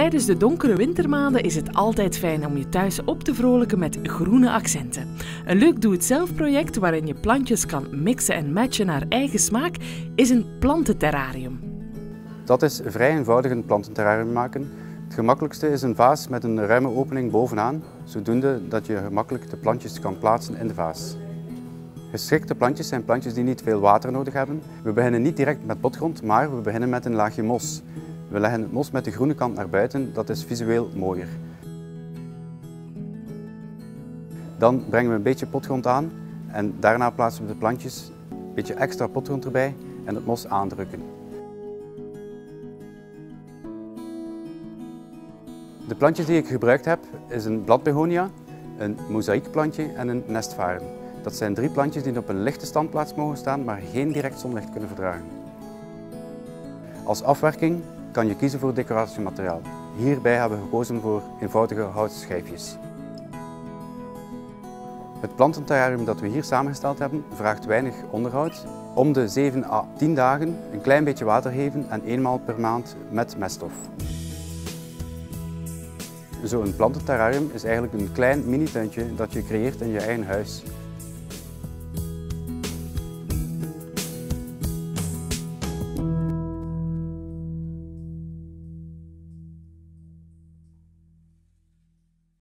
Tijdens de donkere wintermaanden is het altijd fijn om je thuis op te vrolijken met groene accenten. Een leuk doe-het-zelf project waarin je plantjes kan mixen en matchen naar eigen smaak is een plantenterrarium. Dat is vrij eenvoudig een plantenterrarium maken. Het gemakkelijkste is een vaas met een ruime opening bovenaan, zodoende dat je gemakkelijk de plantjes kan plaatsen in de vaas. Geschikte plantjes zijn plantjes die niet veel water nodig hebben. We beginnen niet direct met potgrond, maar we beginnen met een laagje mos. We leggen het mos met de groene kant naar buiten, dat is visueel mooier. Dan brengen we een beetje potgrond aan en daarna plaatsen we de plantjes, een beetje extra potgrond erbij en het mos aandrukken. De plantjes die ik gebruikt heb is een bladbegonia, een mozaïekplantje en een nestvaren. Dat zijn drie plantjes die op een lichte standplaats mogen staan, maar geen direct zonlicht kunnen verdragen. Als afwerking kan je kiezen voor decoratiemateriaal. Hierbij hebben we gekozen voor eenvoudige houten schijfjes. Het plantenterrarium dat we hier samengesteld hebben vraagt weinig onderhoud. Om de 7 à 10 dagen een klein beetje water geven en eenmaal per maand met meststof. Zo'n plantenterrarium is eigenlijk een klein mini-tuintje dat je creëert in je eigen huis.